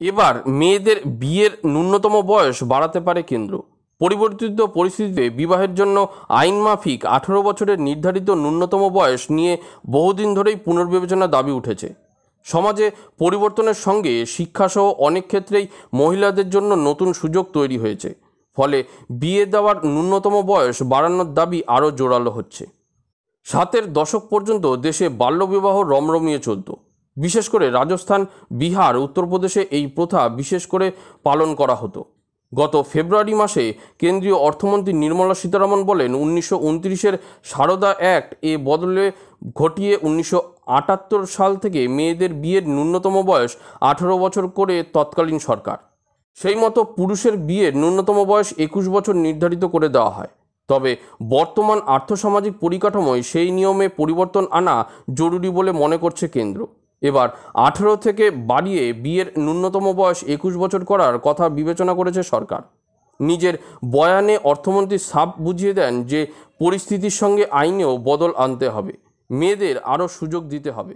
এবার মেয়েদের বিয়ের ন্যূনতম বয়স বাড়াতে পারে কেন্দ্র। পরিবর্তিত পরিস্থিতিতে বিবাহের জন্য আইন মাফিক আঠেরো বছরের নির্ধারিত ন্যূনতম বয়স নিয়ে বহুদিন ধরেই পুনর্বিবেচনা দাবি উঠেছে। সমাজে পরিবর্তনের সঙ্গে শিক্ষাসহ অনেক ক্ষেত্রেই মহিলাদের জন্য নতুন সুযোগ তৈরি হয়েছে। ফলে বিয়ে দেওয়ার ন্যূনতম বয়স বাড়ানোর দাবি আরও জোরালো হচ্ছে। সাতের দশক পর্যন্ত দেশে বাল্যবিবাহ রমরমিয়ে চলত। বিশেষ করে রাজস্থান, বিহার, উত্তরপ্রদেশে এই প্রথা বিশেষ করে পালন করা হতো। গত ফেব্রুয়ারি মাসে কেন্দ্রীয় অর্থমন্ত্রী নির্মলা সীতারামন বলেন, উনিশশো উনত্রিশের সারদা অ্যাক্ট এ বদলে ঘটিয়ে উনিশশো আটাত্তর সাল থেকে মেয়েদের বিয়ের ন্যূনতম বয়স আঠারো বছর করে তৎকালীন সরকার। সেই মতো পুরুষের বিয়ের ন্যূনতম বয়স একুশ বছর নির্ধারিত করে দেওয়া হয়। তবে বর্তমান আর্থসামাজিক পরিকাঠামোয় সেই নিয়মে পরিবর্তন আনা জরুরি বলে মনে করছে কেন্দ্র। এবার আঠেরো থেকে বাড়িয়ে বিয়ের ন্যূনতম বয়স একুশ বছর করার কথা বিবেচনা করেছে সরকার। নিজের বয়ানে অর্থমন্ত্রী সাপ বুঝিয়ে দেন যে, পরিস্থিতির সঙ্গে আইনেও বদল আনতে হবে। মেয়েদের আরও সুযোগ দিতে হবে।